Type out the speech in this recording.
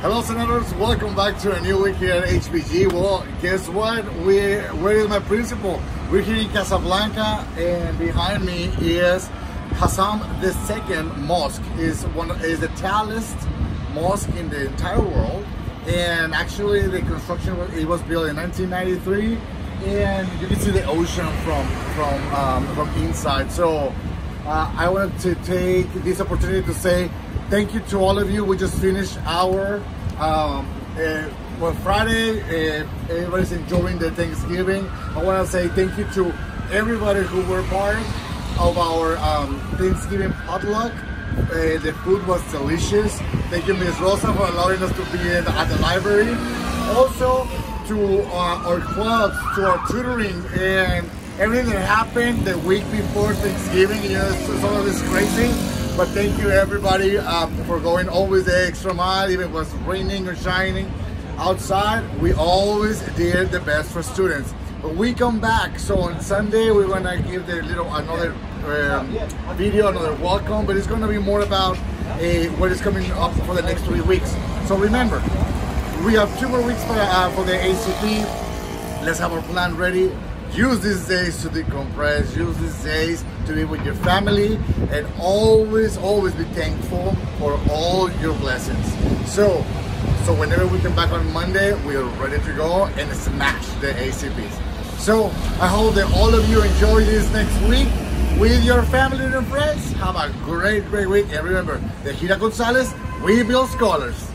Hello, senators. Welcome back to a new week here at HBG. Well, guess what? We where is my principal? We're here in Casablanca, and behind me is Hassan II Mosque. is one is the tallest mosque in the entire world, and actually the construction it was built in 1993, and you can see the ocean from from um, from inside. So uh, I wanted to take this opportunity to say thank you to all of you. We just finished our um, uh, well Friday. Uh, everybody's enjoying their Thanksgiving. I want to say thank you to everybody who were part of our um, Thanksgiving potluck. Uh, the food was delicious. Thank you, Ms. Rosa, for allowing us to be in, at the library. Also, to uh, our clubs, to our tutoring, and everything that happened the week before Thanksgiving, you know, some of this crazy. But thank you everybody um, for going always the extra mile, even if it was raining or shining outside. We always did the best for students. But we come back, so on Sunday we're gonna give the little another um, video, another welcome, but it's gonna be more about uh, what is coming up for the next three weeks. So remember, we have two more weeks for, uh, for the ACT. Let's have our plan ready use these days to decompress, use these days to be with your family, and always, always be thankful for all your blessings. So, so whenever we come back on Monday, we are ready to go and smash the ACPs. So I hope that all of you enjoy this next week with your family and friends. Have a great, great week. And remember, the Gira Gonzalez, we build scholars.